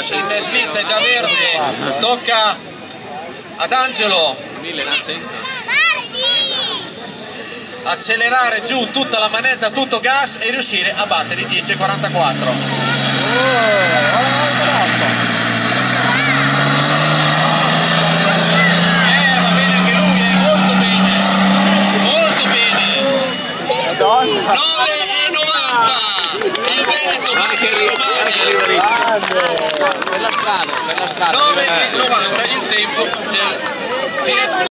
in slitta è già verde, tocca ad Angelo. Accelerare giù tutta la manetta, tutto gas e riuscire a battere i 10.44. Eh, va bene anche lui, eh, molto bene, molto bene. 9,90 il Veneto manca Romagna Per la strada, per la strada. 9,90 il tempo del